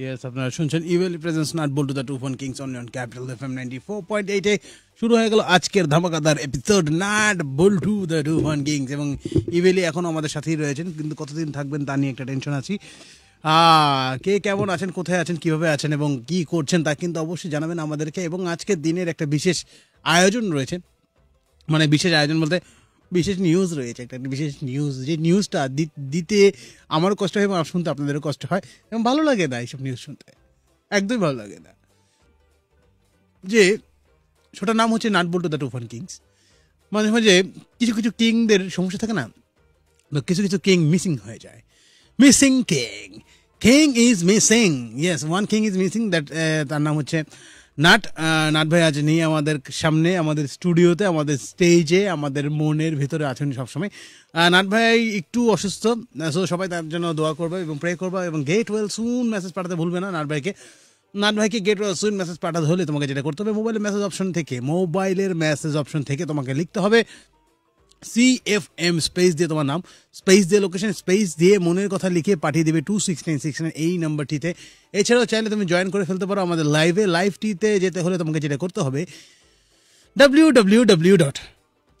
Yes আপনারা শুনছেন Evaly presents nut Boltu the two fun kings only on capital F M ninety four point এইটে শুরু হয়ে গেল আজকের ধামাকাদার episode nut Boltu the two fun kings এবং ইভেলি এখনও আমাদের সাথেই রয়েছেন, কিন্তু কতদিন থাকবেন তা নিয়ে একটা টেনশন আছি। কে কেমন আছেন, কোথায় আছেন, কীভাবে আছেন, এবং কি করছেন তা কিন্তু অবশ্যই জানাবেন আমাদেরকে, এবং আজকের দিনের একটা বিশেষ আয়োজন রয়েছে। মানে বিশেষ আয়োজন বলতে বিশেষ নিউজ রয়েছে, একটা বিশেষ নিউজ যে নিউজটা দিতে আমারও কষ্ট হয় এবং শুনতে আপনাদেরও কষ্ট হয় এবং ভালো লাগে না এইসব নিউজ শুনতে। একদমই ভালো লাগে না। যে, সেটার নাম হচ্ছে নাট বল্টু দ্য টুফান কিংস মাঝে মাঝে কিছু কিছু কিংদের সমস্যা থাকে না? কিছু কিছু কিং মিসিং হয়ে যায়। Missing king king is missing yes one king is missing that তার নাম হচ্ছে নাট নাট ভাই আজ নিয়ে আমাদের সামনে, আমাদের স্টুডিওতে, আমাদের স্টেজে, আমাদের মনের ভিতরে আছেন সবসময়। নাট ভাই একটু অসুস্থ সো সবাই তার জন্য দোয়া করবে এবং প্রে করবে এবং গেট ওয়েল সুন মেসেজ পাঠাতে ভুলবে না নাট ভাইকে। নাট ভাইকে গেট ওয়েল সুন মেসেজ পাঠাতে হলে তোমাকে যেটা করতে হবে মোবাইলের মেসেজ অপশন থেকে মোবাইলের মেসেজ অপশন থেকে তোমাকে লিখতে হবে। সি এফ এম স্পেস দিয়ে তোমার নাম স্পেস দিয়ে লোকেশন স্পেস দিয়ে মনের কথা লিখে পাঠিয়ে দেবে two six nine six nine এই নাম্বারটিতে এছাড়াও চাইলে তুমি জয়েন করে ফেলতে পারো আমাদের লাইভে লাইভটিতে যেতে হলে তোমাকে যেটা করতে হবে ডাব্লিউ ডাব্লিউ ডাব্লিউ ডট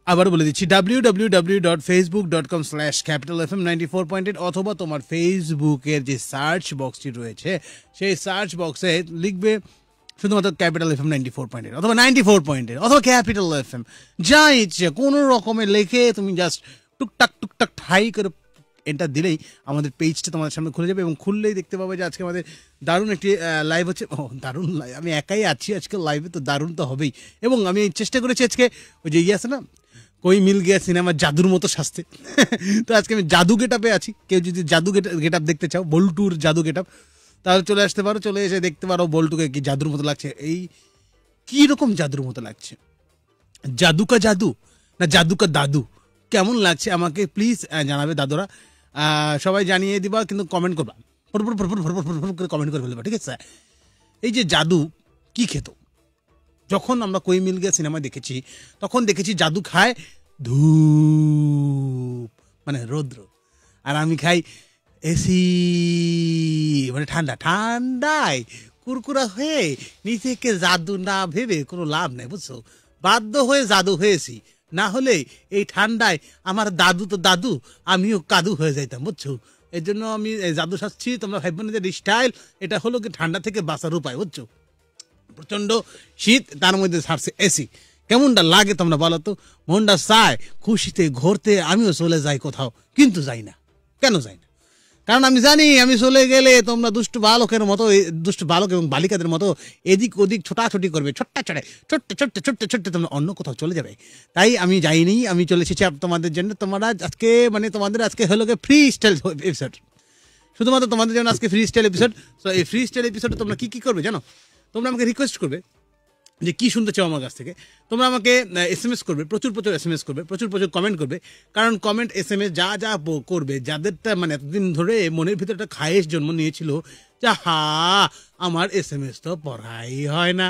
আবার বলে দিচ্ছি W W W dot Facebook dot com slash capital F M ninety four point eight অথবা তোমার ফেসবুকের যে সার্চ বক্সটি রয়েছে, সেই সার্চ বক্সে লিখবে শুধুমাত্র capital F M ninety four point eight অথবা নাইনটি ফোর পয়েন্ট এইট অথবা ক্যাপিটাল এফ এম যা ইচ্ছে, কোনো রকমে লেখে তুমি জাস্ট টুকটাক টুকটাক ঠাই করে এটা দিলেই আমাদের পেজটা তোমাদের সামনে খুলে যাবে এবং খুললেই দেখতে পাবে যে আজকে আমাদের দারুণ একটি লাইভ হচ্ছে। ও, দারুণ লাইভ আমি একাই আছি আজকে লাইভে তো দারুণ তো হবেই। এবং আমি চেষ্টা করেছি আজকে ওই যে ইয়ে আছে না, কই মিল গিয়া সিনেমা জাদুর মতো শাস্তে তো আজকে আমি জাদু গেটাপে আছি। কেউ যদি জাদু গেট আপ দেখতে চাও, বল্টুর জাদু গেট আপ তাহলে চলে আসতে পারো, চলে এসে দেখতে পারো বল্টুকে কি জাদুর মতো লাগছে। এই কি রকম জাদুর মতো লাগছে? জাদু কা জাদু না জাদু কা দাদু? কেমন লাগছে আমাকে? প্লিজ জানাবে দাদুরা। সবাই জানিয়ে দিবা, কিন্তু কমেন্ট করবা। ফটফট ফটফট ফটফট ফটফট করে কমেন্ট করে ফেলবা, ঠিক আছে? এই যে জাদু কি খেত? যখন আমরা কই মিল গিয়া সিনেমা দেখেছি, তখন দেখেছি জাদু খায় ধূপ মানে রৌদ্র। আর আমি খাই এসি মানে ঠান্ডা, ঠান্ডায় কুরকুরা হয়ে নিজেকে জাদু না ভেবে কোনো লাভ নেই, বুঝছ? বাধ্য হয়ে জাদু হয়েছি। না হলে এই ঠান্ডায় আমার দাদু তো দাদু, আমিও কাদু হয়ে যাইতাম, বুঝছ? এর জন্য আমি এই জাদু সাজছি, তোমরা ভাইব নিজের স্টাইল এটা হলো কি ঠান্ডা থেকে বাঁচার উপায়, বুঝছ? প্রচণ্ড শীত, তার মধ্যে ছাড়ছে এসি। কেমনটা লাগে তোমরা বলো তো? মনটা চায়, খুশিতে ঘুরতে, আমিও চলে যাই কোথাও, কিন্তু যাই না। কেন যাই না? কারণ আমি জানি, আমি চলে গেলে তোমরা দুষ্ট বালকের মতো দুষ্ট বালক এবং বালিকাদের মতো এদিক ওদিক ছোটাছুটি করবে, ছোট্ট ছোটে ছোট্ট ছোট্ট ছোট্ট ছোট্ট তোমরা অন্য কোথাও চলে যাবে। তাই আমি যাইনি, আমি চলে এসেছি তোমাদের জন্য। তোমরা আজকে মানে তোমাদের আজকে হলো ফ্রি স্টাইল এপিসোড শুধুমাত্র তোমাদের জন্য আজকে ফ্রি স্টাইল এপিসোড তো এই ফ্রি স্টাইল এপিসোডে তোমরা কী কী করবে জানো? তোমরা আমাকে রিকোয়েস্ট করবে। যে কি শুনতে চাও আমার কাছ থেকে, তোমরা আমাকে এস এম এস করবে, প্রচুর প্রচুর এস এম এস করবে, প্রচুর প্রচুর কমেন্ট করবে। কারণ কমেন্ট এস এম এস যা যা করবে, যাদেরটা মানে এতদিন ধরে মনের ভিতরে একটা খায়েশ জন্ম নিয়েছিল, যে হা, আমার এস এম এস তো পড়াই হয় না,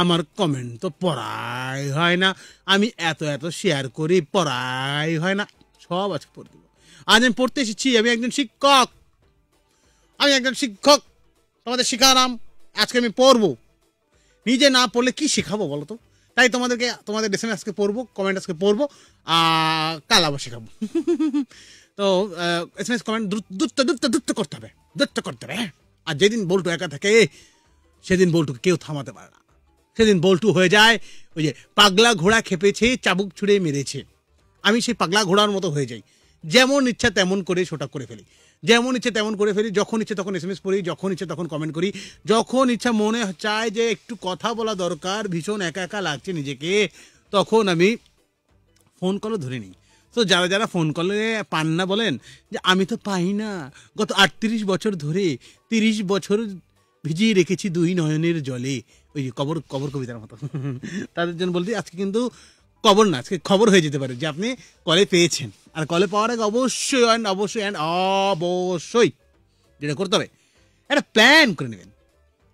আমার কমেন্ট তো পড়াই হয় না, আমি এত এত শেয়ার করি, পড়াই হয় না, সব আজকে পড়ে দেবো। আজ আমি পড়তে এসেছি, আমি একজন শিক্ষক, আমি একজন শিক্ষক, তোমাদের শিখালাম, আজকে আমি পড়ব। নিজে না পড়লে কি শেখাবো বলো তো? তাই তোমাদেরকে, তোমাদের এসএমএস আজকে পড়ব কমেন্ট আজকে পড়ব কাল আবার শেখাবো। তো এসএমএস কমেন্ট দ্রুত দ্রুত দ্রুত দ্রুত করতে হবে, দ্রুত করতে হবে হ্যাঁ? আর যেদিন বল্টু একা থাকে সেদিন বল্টুকে কেউ থামাতে পারে না। সেদিন বল্টু হয়ে যায়, ওই যে পাগলা ঘোড়া খেপেছে, চাবুক ছুঁড়ে মেরেছে। আমি সেই পাগলা ঘোড়ার মতো হয়ে যাই। যেমন ইচ্ছা তেমন করে সেটা করে ফেলি। যেমন ইচ্ছে তেমন করে ফেলি, যখন ইচ্ছে তখন এস এম এস পড়ি, যখন ইচ্ছে তখন কমেন্ট করি। যখন ইচ্ছা মনে চায় যে একটু কথা বলা দরকার, ভীষণ একা একা লাগছে নিজেকে, তখন আমি ফোন কলও ধরে নিই। তো যারা যারা ফোন কলে পান না বলেন, যে আমি তো পাই না, গত আটত্রিশ বছর ধরে তিরিশ বছর ভিজিয়ে রেখেছি দুই নয়নের জলে। ওই যে কবর কবর কবিতার মতো। তাদের জন্য বলতে, আজকে কিন্তু কবর না, আজকে খবর হয়ে যেতে পারে যে আপনি কলে পেয়েছেন। আর কলে পাওয়ার আগে অবশ্যই, অ্যান্ড অবশ্যই অ্যান্ড অবশ্যই যেটা করতে হবে, একটা প্ল্যান করে নেবেন।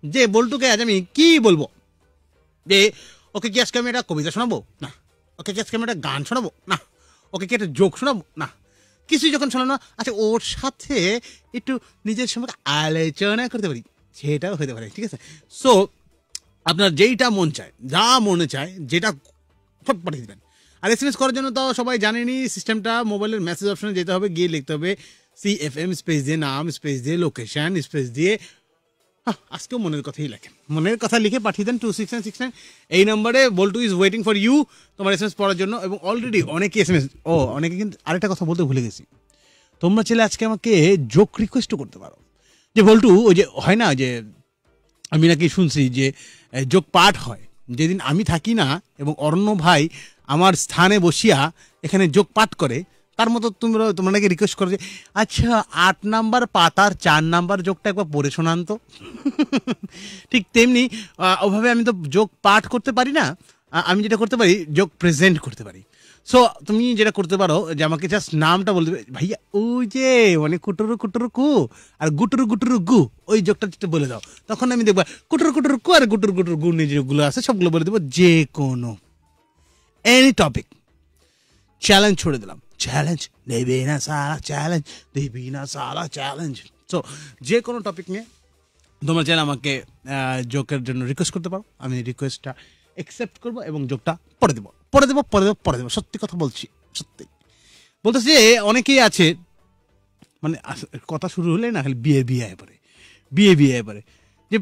যে বল্টুকে আজ আমি কি বলব? যে ওকে কি আজকে আমি একটা কবিতা শোনাবো? না। ওকে কি আজকে আমি একটা গান শোনাবো? না। ওকে কি একটা জোক শোনাবো? না। কিছুই যখন শোনানো আচ্ছা ওর সাথে একটু নিজের সঙ্গে আলোচনা করতে পারি, সেটাও হতে পারে, ঠিক আছে? সো আপনার যেইটা মন চায়, যা মনে চায়, যেটা ফট পাঠিয়ে দেবেন। আর এস এম এস করার জন্য তো সবাই জানেনি সিস্টেমটা মোবাইলের মেসেজ অপশনে যেতে হবে, গিয়ে লিখতে হবে সি এফ এম স্পেস দিয়ে নাম স্পেস দিয়ে লোকেশন স্পেস দিয়ে আজকেও মনের কথাই লেখেন। মনের কথা লিখে পাঠিয়ে দেন two six nine six nine এই নম্বরে Boltu is waiting for you তোমার এস এম এস পড়ার জন্য, এবং অলরেডি অনেকে এস এম এস ও, অনেকে কিন্তু আরেকটা কথা বলতে ভুলে গেছি। তোমরা ছেলে আজকে আমাকে জোক রিকোয়েস্টও করতে পারো। যে বল্টু, ওই যে হয় না যে, আমি নাকি শুনছি যে যোগ পাঠ হয়। যেদিন আমি থাকি না এবং অরণ্য ভাই আমার স্থানে বসিয়া এখানে যোগ পাঠ করে, তার মতো তোমরা তোমরা নাকি রিকোয়েস্ট করো যে আচ্ছা আট নাম্বার পাতার চার নাম্বার যোগটা একবার পড়ে শোনান তো। ঠিক তেমনি ওভাবে আমি তো যোগ পাঠ করতে পারি না আমি যেটা করতে পারি, যোগ প্রেজেন্ট করতে পারি। সো তুমি যেটা করতে পারো, যে আমাকে জাস্ট নামটা বলতে ভাইয়া, ওই যে মানে কুটুরু কুটুরু কু আর গুটুরু গুটুরু গু, ওই যোগটা যেটা বলে দাও। তখন আমি দেখব, কুটুরু কুটুরু কু আর গুটুরু গুটুরু গু নিয়ে যেগুলো আছে, সবগুলো বলে দেবো, যে কোনো। এনি টপিক চ্যালেঞ্জ ছড়ে দিলাম। চ্যালেঞ্জ দেবে না সারা চ্যালেঞ্জ দেবে না সারা চ্যালেঞ্জ সো যে কোনো টপিক নিয়ে তোমরা চাইলে আমাকে জোকের জন্য রিকোয়েস্ট করতে পারো। আমি রিকোয়েস্টটা অ্যাকসেপ্ট করব এবং জোকটা পরে দেবো। পরে দেবো পরে দেবো পরে দেবো। সত্যি কথা বলছি, সত্যি। বলতেছি যে অনেকেই আছে মানে কথা শুরু হলে না খালি বিয়ে বিয়ে পরে বিয়ে বিয়ে পরে যে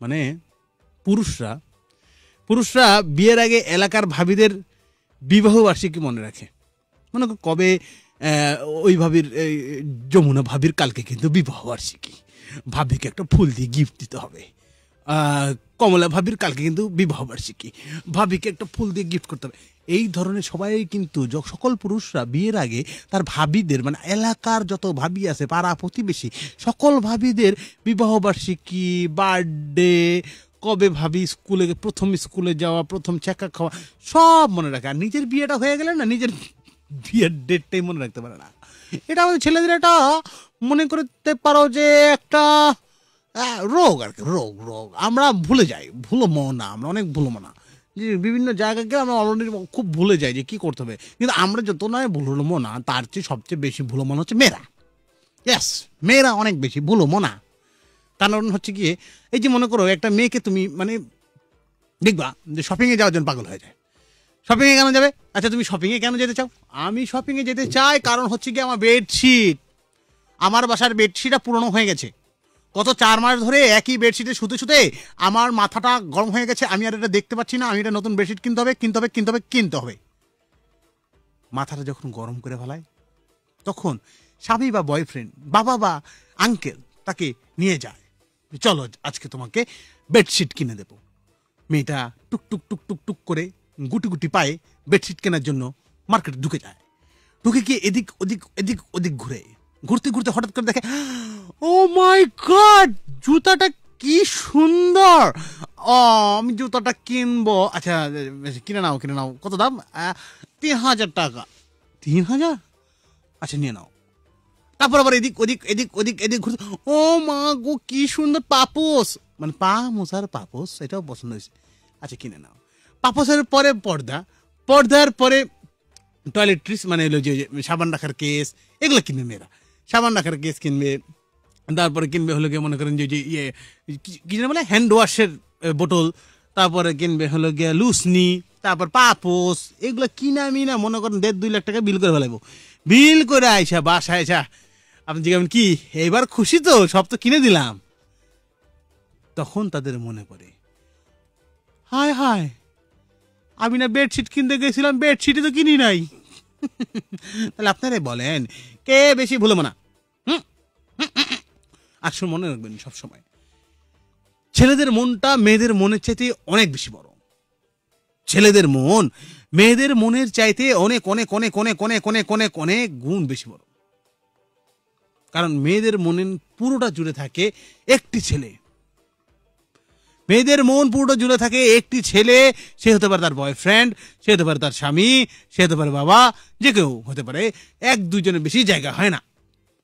মানে পুরুষরা পুরুষরা বিয়ের আগে এলাকার ভাবিদের বিবাহ বার্ষিকী মনে রাখে। মনে কবে ওই ভাবির যমুনা ভাবির কালকে কিন্তু বিবাহ বার্ষিকী ভাবিকে একটা ফুল দিয়ে গিফট দিতে হবে। কমলা ভাবির কালকে কিন্তু বিবাহ বার্ষিকী। ভাবিকে একটা ফুল দিয়ে গিফট করতে হবে। এই ধরনের সবাই কিন্তু সকল পুরুষরা বিয়ের আগে তার ভাবিদের মানে এলাকার যত ভাবি আছে, পাড়া প্রতিবেশী, সকল ভাবিদের বিবাহ বার্ষিকী বার্থডে কবে ভাবি স্কুলে, প্রথম স্কুলে যাওয়া, প্রথম চেকা খাওয়া, সব মনে রাখে। আর নিজের বিয়েটা হয়ে গেলে না নিজের বিয়ের ডেটটাই মনে রাখতে পারে না। এটা আমাদের ছেলেদের এটা মনে করতে পারো যে একটা রোগ আর কি, রোগ রোগ। আমরা ভুলে যাই ভুলো না আমরা অনেক ভুলো না যে বিভিন্ন জায়গায় গিয়ে আমরা অলরেডি খুব ভুলে যাই যে কী করতে হবে। কিন্তু আমরা যত নয় ভুলো না তার চেয়ে সবচেয়ে বেশি ভুলো মনে হচ্ছে মেয়েরা। ইয়েস মেয়েরা অনেক বেশি ভুলো মনা কারণ হচ্ছে গিয়ে এই যে মনে করো, একটা মেয়েকে তুমি মানে দেখবা যে শপিংয়ে যাওয়ার জন্য পাগল হয়ে যায়। শপিংয়ে কেন যাবে? আচ্ছা তুমি শপিংয়ে কেন যেতে চাও? আমি শপিংয়ে যেতে চাই, কারণ হচ্ছে গিয়ে আমার বেডশিট আমার বাসার বেডশিটটা পুরনো হয়ে গেছে। গত চার মাস ধরে একই বেডশিটে শুতে শুতে আমার মাথাটা গরম হয়ে গেছে, আমি আর এটা দেখতে পাচ্ছি না, আমি এটা নতুন বেডশিট কিনতে হবে কিনতে হবে কিনতে হবে কিনতে হবে। মাথাটা যখন গরম করে ফেলায়, তখন স্বামী বা বয়ফ্রেন্ড বাবা বা আঙ্কেল তাকে নিয়ে যায় চলো আজকে তোমাকে বেডশিট কিনে দেবো। মেয়েটা টুক টুক টুক টুক টুক করে গুটি গুটি পায়ে বেডশিট কেনার জন্য মার্কেটে ঢুকে যায়। ঢুকে গিয়ে এদিক ওদিক এদিক ওদিক ঘুরে। ঘুরতে ঘুরতে হঠাৎ করে দেখে ও মাই গড জুতাটা কি সুন্দর! আমি জুতাটা কিনবো। আচ্ছা কিনে নাও কিনে নাও। কত দাম? তিন হাজার টাকা। তিন হাজার আচ্ছা নিয়ে নাও। তারপর আবার এদিক, ওদিক এদিক ওদিক, এদিক ঘুরতে ও মা গো, কি সুন্দর পাপোস মানে পা মোসার পাপোস এটাও পছন্দ হয়েছে। আচ্ছা কিনে নাও। পাপোসের পরে পর্দা, পর্দার পরে টয়লেট্রিস মানে হলো যে সাবান রাখার কেস এগুলো কিনবে মেয়েরা সাবান রাখার কেস কিনবে, তারপরে কিনবে হলো গিয়ে মনে করেন যে ইয়ে কি- যেন বলে হ্যান্ড ওয়াশের বোতল তারপরে কিনবে হলো গিয়ে লুসনি, তারপর পাপোস, এগুলো কিনা মিনা মনে করেন দেড় দুই লাখ টাকা বিল করে ফেলাইবো। বিল করে আইসা বাসায় আইসা, আপনি জিজ্ঞাসা কি এবার খুশি তো, সব তো কিনে দিলাম। তখন তাদের মনে পড়ে, হায় হায়, আমি না বেডশিট কিনতে গেছিলাম বেডশিটে তো কিনি নাই। তাহলে আপনারাই বলেন, কে বেশি ভুলো না আসলে মনে রাখবেন সবসময়। ছেলেদের মনটা মেয়েদের মনের চাইতে অনেক বেশি বড়। ছেলেদের মন মেয়েদের মনের চাইতে অনেক অনেক অনেক অনেক অনেক অনেক অনেক অনেক গুণ বেশি বড়। কারণ মেয়েদের মনে পুরোটা জুড়ে থাকে একটি ছেলে। মেয়েদের মন পুরোটা জুড়ে থাকে একটি ছেলে, সে হতে পারে তার বয়ফ্রেন্ড সে হতে পারে তার স্বামী, সে হতে পারে বাবা, যে কেউ হতে পারে, এক দুজনের বেশি জায়গা হয় না।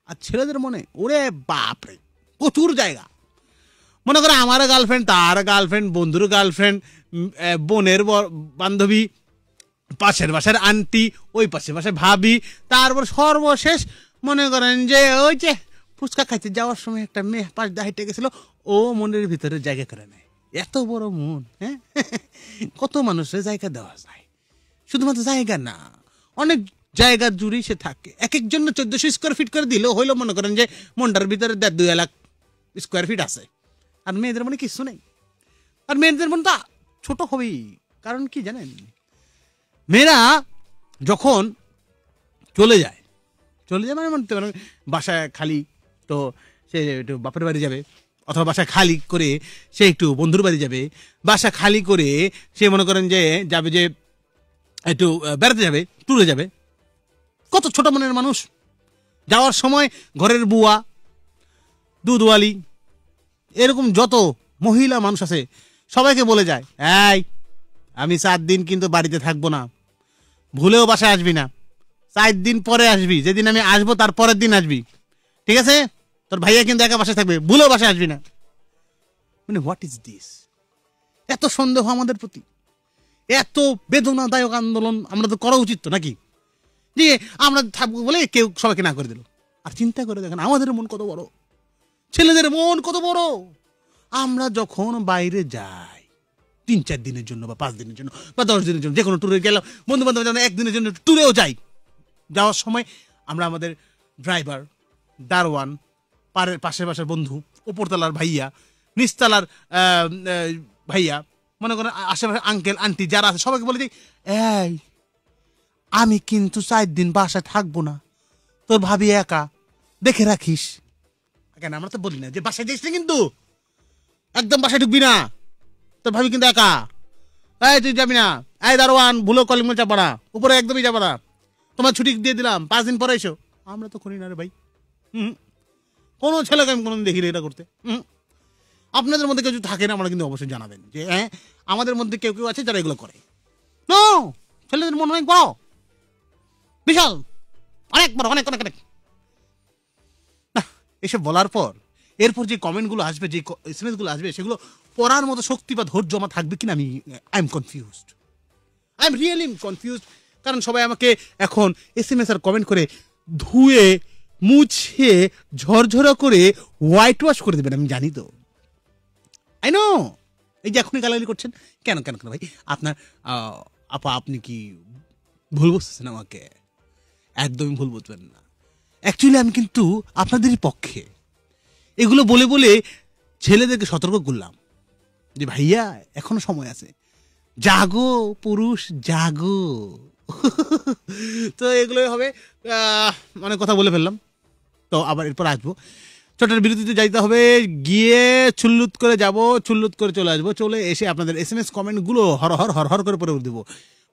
আর ছেলেদের মনে, ওরে বাপরে, প্রচুর জায়গা। মনে করো আমার গার্লফ্রেন্ড তার গার্লফ্রেন্ড বন্ধুর গার্লফ্রেন্ড বোনের বান্ধবী, পাশের বাসার আন্টি ওই পাশের বাসায় ভাবি, তারপর সর্বশেষ মনে করেন যে ওই যে ফুচকা খাইতে যাওয়ার সময় একটা মেয়ে পাশ দিয়ে হেঁটে গেছিল, ও মনের ভিতরে জায়গা করে নেয়। এত বড় মন হ্যাঁ? কত মানুষের জায়গা দেওয়া যায়। শুধুমাত্র জায়গা না, অনেক জায়গা জুড়েই সে থাকে। এক একজন চোদ্দশো স্কোয়ার ফিট করে দিলেও হইল মনে করেন যে মনটার ভিতরে দেড় দুই লাখ স্কোয়ার ফিট আছে। আর মেয়েদের মনে কিছু নেই। আর মেয়েদের মন তো ছোট হবেই। কারণ কি জানেন? মেয়েরা যখন চলে যায় চলে যায় মানে মনে বাসায় খালি তো সে একটু বাপের বাড়ি যাবে অথবা বাসা খালি করে সে একটু বন্ধুর বাড়ি যাবে, বাসা খালি করে সে মনে করেন যে যাবে যে একটু বেড়াতে যাবে ট্যুরে যাবে। কত ছোট মনের মানুষ। যাওয়ার সময় ঘরের বুয়া, দুধওয়ালি, এরকম যত মহিলা মানুষ আছে, সবাইকে বলে যায়, এই, আমি চার দিন কিন্তু বাড়িতে থাকব না। ভুলেও বাসায় আসবি না। চার দিন পরে আসবি। যেদিন আমি আসব তার পরের দিন আসবি। ঠিক আছে? তোর ভাইয়া কিন্তু একা বাসায় থাকবে, ভুলেও বাসায় আসবি না। মানে হোয়াট ইজ দিস এত সন্দেহ আমাদের প্রতি। এত বেদনাদায়ক আন্দোলন আমরা তো করা উচিত তো নাকি? যে আমরা থাকব বলে কেউ সবাইকে না করে দিল। আর চিন্তা করে দেখেন, আমাদের মন কত বড়। ছেলেদের মন কত বড়। আমরা যখন বাইরে যাই, তিন চার দিনের জন্য বা পাঁচ দিনের জন্য বা দশ দিনের জন্য যে কোনো ট্যুরে গেলাম বন্ধু বান্ধব একদিনের জন্য ট্যুরেও যাই। যাওয়ার সময় আমরা আমাদের ড্রাইভার দারওয়ান পাড়ের পাশের পাশের বন্ধু, উপরতলার ভাইয়া, নিচতলার ভাইয়া, মনে করেন আশেপাশে আঙ্কেল আন্টি যারা আছে, সবাইকে বলে যে এই, আমি কিন্তু চার দিন বাসায় থাকব না। তোর ভাবি একা, দেখে রাখিস। কেন আমরা তো বলি না যে বাসায় যাইস কিন্তু। একদম বাসায় ঢুকবি না। তোর ভাবি কিন্তু একা। এই, তুই যাবি না। এই, দারোয়ান, ভুলো কলিং যাব না উপরে একদমই যাব না। তোমার ছুটি দিয়ে দিলাম, পাঁচ দিন পরে এসো। আমরা তো করি না রে ভাই। হুম। কোনো ছেলেকে আমি কোনোদিন দেখিনি এটা করতে। আপনাদের মধ্যে কেউ থাকে না আমরা কিন্তু অবশ্যই জানাবেন যে হ্যাঁ আমাদের মধ্যে কেউ কেউ আছে যারা এগুলো করে। নো ছেলেদের মনে অনেক বড় বিশাল! অনেক বড়, অনেক অনেক অনেক। না, এসব বলার পর, এরপর যে কমেন্টগুলো আসবে, যে এসএমএসগুলো আসবে, সেগুলো পড়ার মতো শক্তি বা ধৈর্য আমার থাকবে কিনা আমি I am confused I am really confused কারণ সবাই আমাকে এখন এস এম এস আর কমেন্ট করে ধুয়ে মুছে ঝরঝরা করে হোয়াইট ওয়াশ করে দেবেন, আমি জানি তো। আই নো এই যে এখনই গালাগালি করছেন, কেন কেন কেন ভাই? আপনার আপা, আপনি কি ভুল বুঝতেছেন আমাকে? একদমই ভুল বুঝবেন না। অ্যাকচুয়ালি আমি কিন্তু আপনাদেরই পক্ষে। এগুলো বলে বলে ছেলেদেরকে সতর্ক করলাম। যে ভাইয়া, এখনও সময় আছে। জাগো, পুরুষ, জাগো। তো এগুলোই হবে। অনেক কথা বলে ফেললাম। তো আবার এরপর আসব। ছোটের বিরতিতে যাইতে হবে, গিয়ে চুল্লুত করে যাব, চুল্লুত করে চলে আসব। চলে এসে আপনাদের এস এম এস কমেন্টগুলো হর হর হর হর করে পরে দেবো।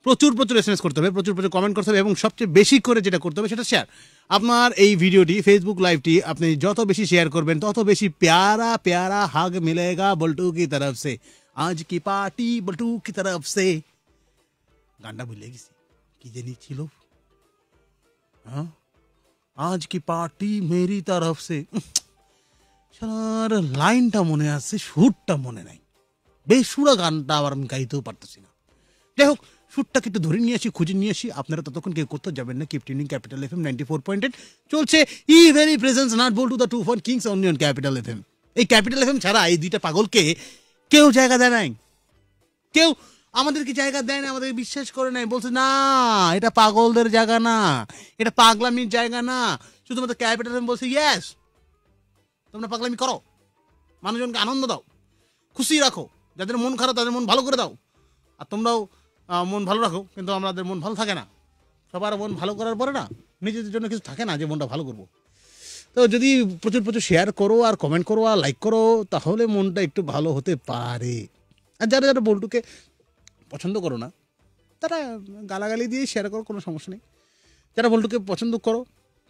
প্রচুর প্রচুর এস এম এস করতে হবে, প্রচুর প্রচুর কমেন্ট করতে হবে এবং সবচেয়ে বেশি করে যেটা করতে হবে সেটা শেয়ার আপনার এই ভিডিওটি ফেসবুক লাইভটি আপনি যত বেশি শেয়ার করবেন, তত বেশি প্যারা প্যারা হাগ মিলেগা বল্টু কি তরফ সে। আজ কি পার্টি বল্টু কি তরফ সে। গানটা ভুলে গেছি। কি জানি ছিল। হ্যাঁ? আজ কি পার্টি মেরি তরফ সে? শালার লাইনটা মনে আছে, সুরটা মনে নাই। বেসুরা গানটা আবার আমি গাইতেও পারতেছি না। যাই হোক, সুরটাকে একটু ধরে নিয়ে আসি, খুঁজে নিয়ে আসি। আপনারা ততক্ষণ কেউ করতে যাবেন না keep tuning capital F M ninety four point eight চলছে Evaly presents nut Boltu the two fun kings onion capital F M এই ক্যাপিটাল এফ এম ছাড়া এই দুইটা পাগলকে কেউ জায়গা দেয় নাই। কেউ আমাদেরকে জায়গা দেয় না আমাদের বিশ্বাস করে নাই? বলছে, না, এটা পাগলদের জায়গা না। এটা পাগলামির জায়গা না। শুধুমাত্র ক্যাপিটাল এফ এম বলছে ইয়েস তোমরা পাগলামি করো। মানুষজনকে আনন্দ দাও, খুশি রাখো। যাদের মন খারাপ, তাদের মন ভালো করে দাও। আর তোমরাও মন ভালো রাখো, কিন্তু আমাদের মন ভালো থাকে না। সবার মন ভালো করার পরে না, নিজেদের জন্য কিছু থাকে না, যে মনটা ভালো করব। তো যদি প্রচুর প্রচুর শেয়ার করো আর কমেন্ট করো আর লাইক করো, তাহলে মনটা একটু ভালো হতে পারে। আর যারা যারা বল্টুকে পছন্দ করো না, তারা গালাগালি দিয়ে শেয়ার করো, কোনো সমস্যা নেই। যারা বল্টুকে পছন্দ করো,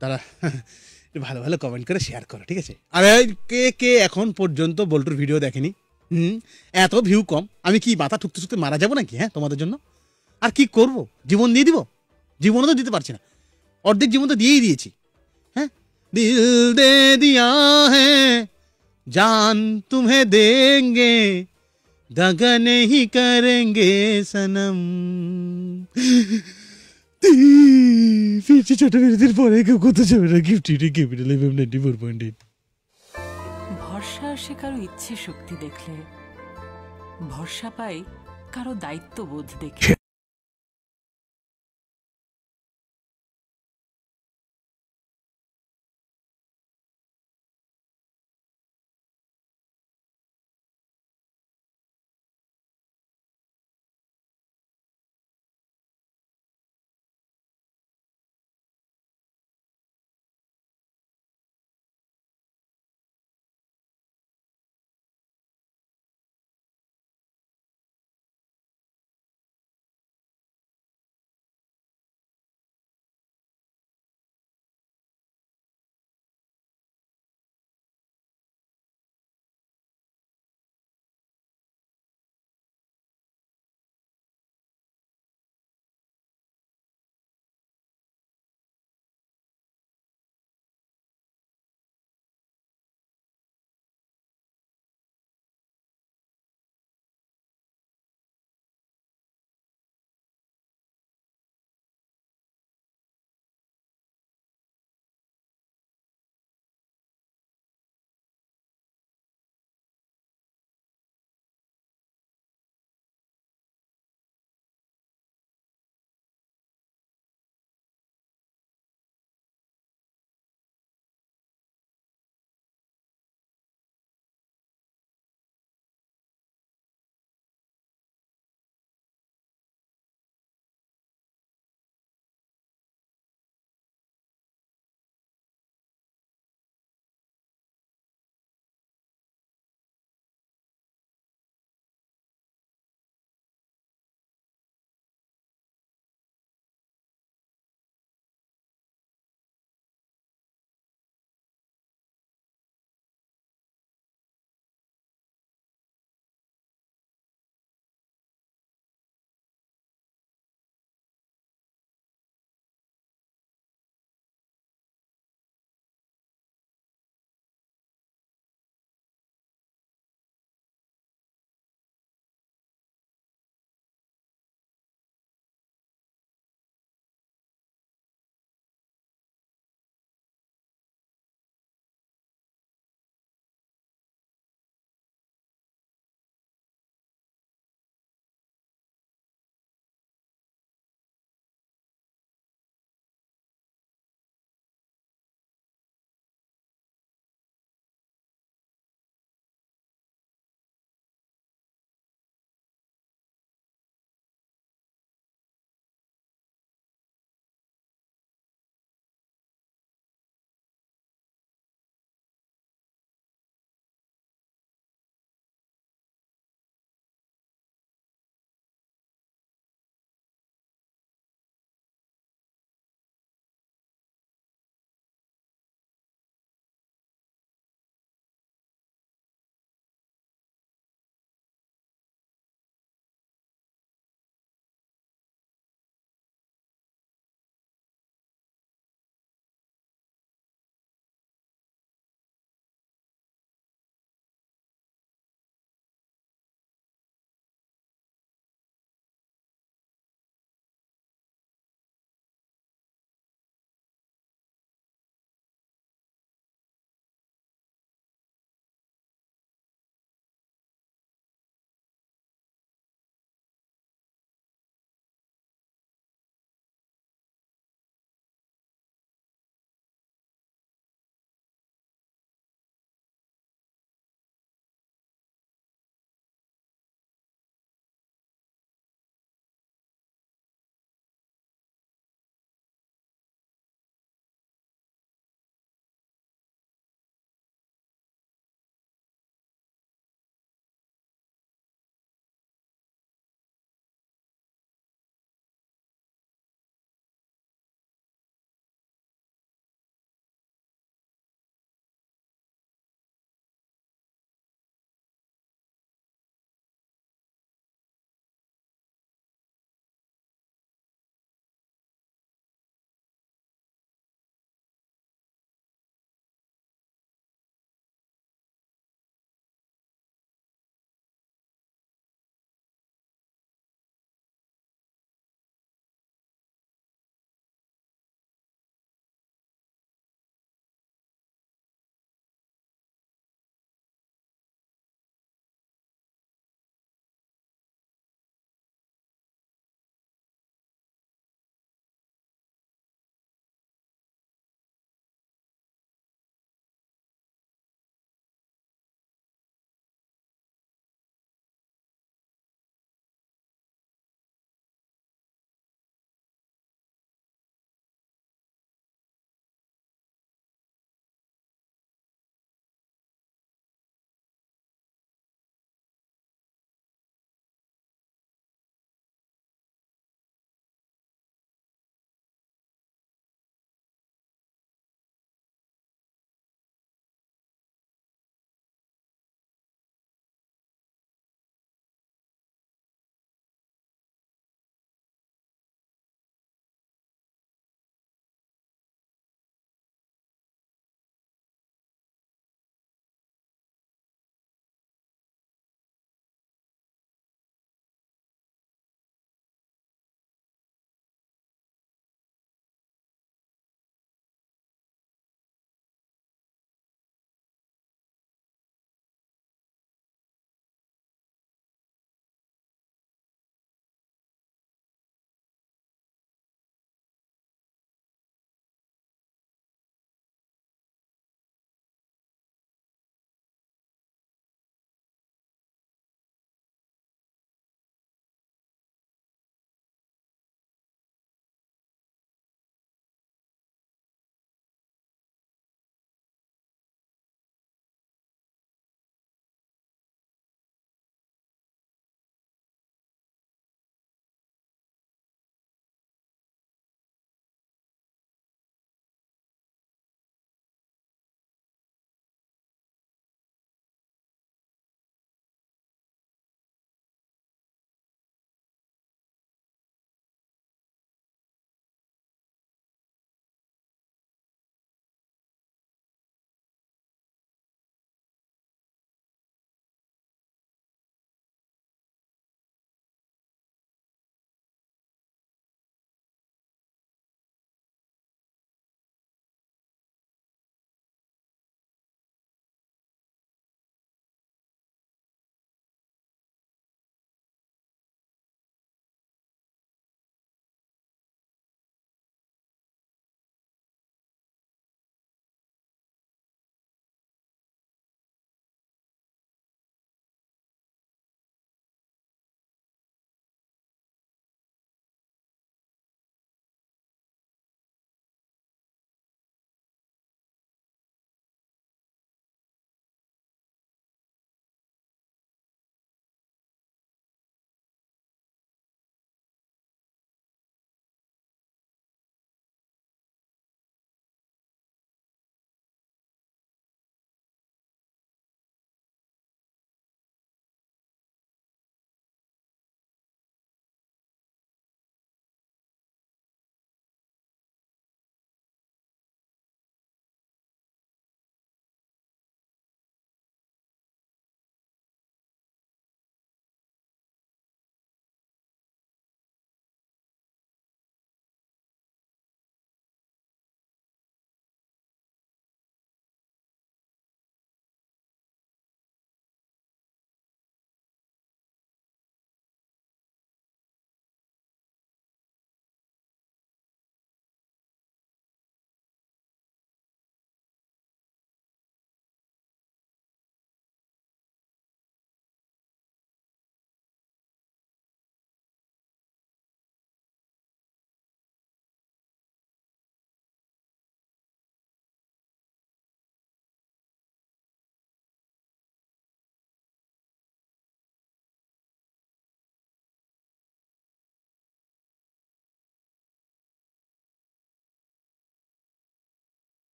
তারা ভালো ভালো কমেন্ট করে শেয়ার করো, ঠিক আছে? আর কে কে এখন পর্যন্ত বল্টুর ভিডিও দেখেনি? হুম? এত ভিউ কম। আমি কি মাথা ঠুকতে ঠুকতে মারা যাব নাকি হ্যাঁ তোমাদের জন্য? আর কি করব? জীবন দিয়ে দিব? জীবনও তো দিতে পারছি না। অর্ধেক জীবন তো দিয়েই দিয়েছি। হ্যাঁ? দিল দে দিয়া হ্যাঁ জান তুমে দেঙ্গে। दगा नहीं करेंगे सनम ফিরছি ছোট বিরতির পরে কেউ কত যাবে না gift capital F M ninety four point eight ভরসা আসে কারো ইচ্ছে শক্তি দেখলে ভরসা পাই কারো দায়িত্ববোধ দেখে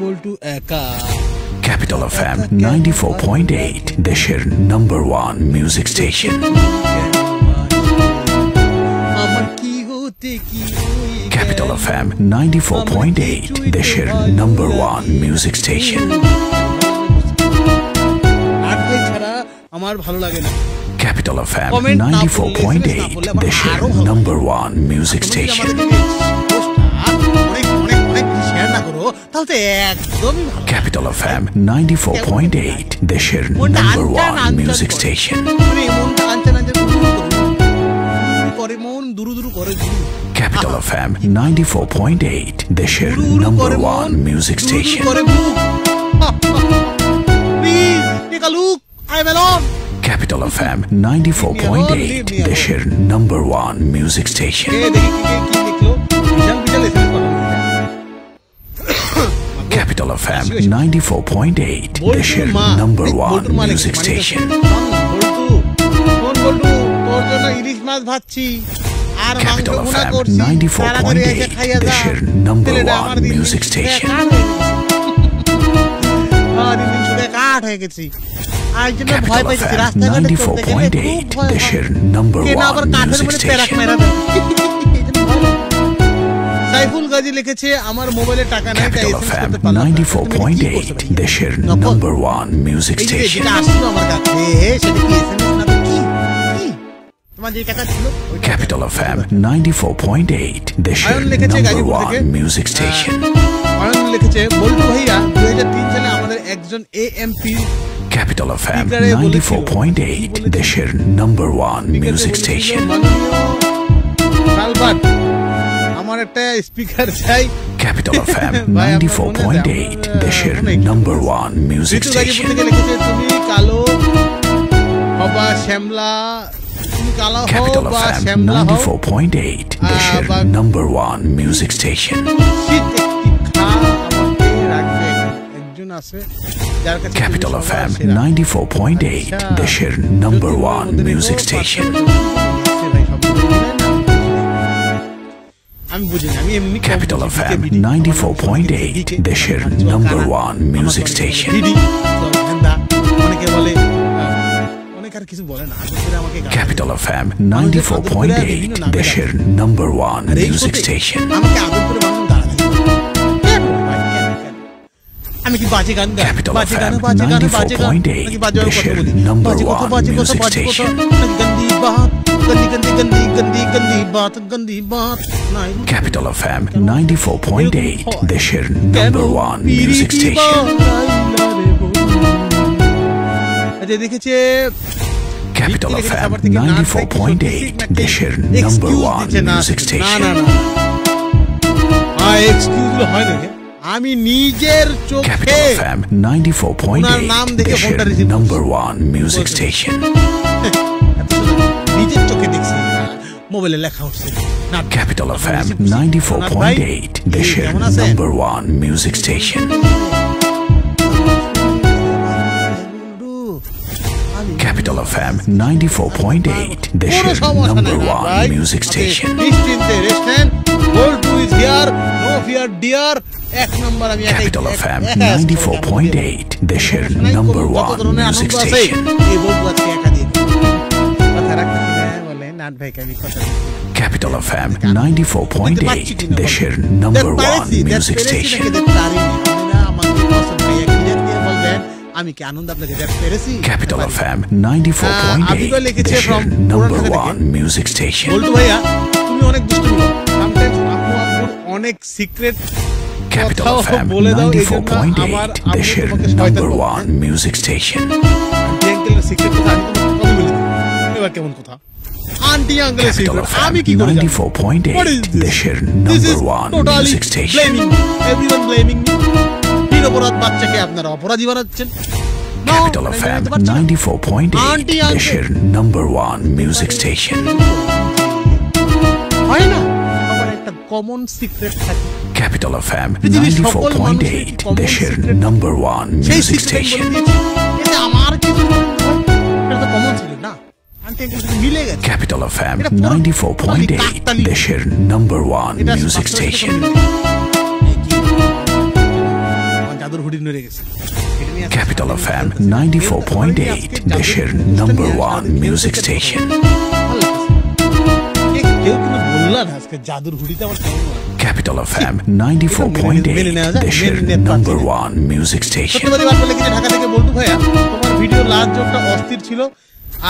বল্টু একা Capital FM 94.8, দেশের number one music station. আমার কি হতে কি হয়ে Capital গেল? FM 94.8, দেশের number one music station. আর ভাই আমার ভালো লাগে না করলে 94.8, আমার দেশের আরও ভালো number one করে। station. মানে মনটা আনচান আনচান দুরু দুরু করে। দুরু করে মন দুরু দুরু করে দুরু Capital FM 94.8, দেশের দুরু দুরু number করে মন, one music দুরু দুরু station. করে বুক please take a look I am alone Capital FM 94.8, দেশের number one music station. Capital FM 94.8, দেশের number one music station. ইলিশ মাছ ভাজছি আর মাংস Capital ভুনা FM করছি 94.8 তাড়াতাড়ি এসে খাইয়া যা দেশের number ছেলেটা one আমার দিন দিন music শুকিয়ে station. কাঠ হয়ে গেছে। আমার দিন দিন শুকিয়ে কাঠ হয়ে গেছি আর এই জন্য ভয় Capital পাইছি FM রাস্তাঘাটে চলতে গেলে খুব 94.8, ভয় দেশের হয়। number কে না সাইফুল গাজী লিখেছে আমার মোবাইলে টাকা নাই তাই এসএমএস করতে পারলাম না। তুমি কি করছ 94.8, দেশের এই যে station. যেটা আসছিল আমার কাছে সেটা কি এসএমএস না কি তোমার যে টাকা ছিল ওই টাকা- 94.8, দেশের number গাজীপুর থেকে। one অয়ন লিখেছে বল্টু ভাইয়া দুই হাজার তিন সালে আমাদের একজন এএমপি Capital FM Speaker এ বলেছিল, 94.8, কি বলেছিল? দেশের number one music station. আমার একটা স্পিকার চাই Capital FM ভাই, আপনার মনে আছে? 94.8, আমার, দেশের মনে কি? number one music ঋতু গাজীপুর station. থেকে লিখেছে তুমি কালো হবা শ্যামলা তুমি কালো হও Capital বা FM শ্যামলা হও 94.8, দেশের বা- number one music station. শীত একটি খা আমাকে রাখবে একজন আছে বিডি, চল, গেন্দা। অনেকে বলে আহ, অনেকে আর কিছু বলে না আদর করে আমাকে গালি Capital দেয়। FM মানুষের আদর করে আর বিভিন্ন 94.8, নামে দেশের number one আর এই music শোতে station. আমাকে আদর করে মানুষ গালাগালি করে। কেন ভাই, কেন, কেন? আমি কি বাজে গান গাই Capital বাজে গান FM বাজে গান বাজে গান 94.8 নাকি বাজে কথা দেশের বলি number বাজে কথা one বাজে কথা music বাজে কথা station. নাকি গন্দি বাত গন্দি গন্দি গন্দি গন্দি গন্দি বাত গন্দি বাত নাই Capital FM 94.8, দেশের কেন number one music পিরিতি station. বানাইলা রে বন্ধু? আচ্ছা দেখেছে Capital ভিত্তি লিখেছে FM সবার থেকে নাচ নাকি সত্যি 94.8, নাকি দেশের excuse number one দিচ্ছে না music না station. না না এক্সকিউজ হয় না আমি নিজের চোখে Capital FM ওনার নাম 94.8, দেখে দেশের ফোনটা receive করছি। number মোবাইলে লেখা উঠছে না Capital FM receive করছি। ওনার ভাই, 94.8, দেশের one music station. আমি Capital FM 94.8, দেশের নাই, one music station. নিশ্চিন্তে রেস্ট নেন গোল two is here no fear dear এক নম্বর আমি Capital FM একা আছি, 94.8, দেশের music আনন্দ আছে, station. এই বলব আজকে একা দিয়ে কথা রাখতেছি আমি। Capital FM দেখতে পাচ্ছি 94.8, কিনা দেশের বলো? number দেখতে one পারছি, দেখতে music পেরেছি station. নাকি দেখতে পারিনি? আপনি না আমাকে পছন্দ ভাইয়া clear দিয়ে বলবেন, আমি কি আনন্দ আপনাকে দেখতে পেরেছি। FM আহ, আবিদা 94.8, লিখেছে দেশের from number পুরান ঢাকা one থেকে। music station. বল্টু ভাইয়া তুমি অনেক দুষ্টুমি করো সামটাইমস আপু আপুর অনেক সিক্রেট FM এই জন্য আমার 94.8, আম্মু দেশের one music station. আন্টি আঙ্কেলের সিক্রেট কথা আমি তোমাকে বলে দিই? এবার কেমন কথা আন্টি আঙ্কেলের Capital সিক্রেট আমি কি করে জানব? 94.8, What is this? দেশের music station. blaming me. Everyone blaming me. নিরপরাধ বাচ্চাকে আপনারা অপরাধী বানাচ্ছেন Capital FM জানতে পারছি না। 94.8, দেশের number one music station. হয় না আমার একটা কমন সিক্রেট থাকে Capital FM পৃথিবীর সকল মানুষের 94.8, দেশের secret? number one সেই মিলে গেছে Capital FM এটা পুরো টোটালি 94.8, কাকতালীয়। দেশের number one এটা music বাস্তবের সাথে station. কোনো মিল নেই। এই কি? জাদুর হুডি নড়ে গেছে এটা নিয়ে আজকে Capital সারাদিন FM চলতেছে। এর তারপরে কি 94.8 আজকে জাদুর দেশের নিয়ে one সারাদিন music কেউ কিন্তু বললা না আজকে জাদুর হুডিতে আমার। Capital FM নেওয়া যায়, 94.8 দেশের station. সত্যবাদী বার্তা লিখেছে ঢাকা থেকে বলটু ভাইয়া তোমার ভিডিও লাস্ট জোকটা অস্থির ছিল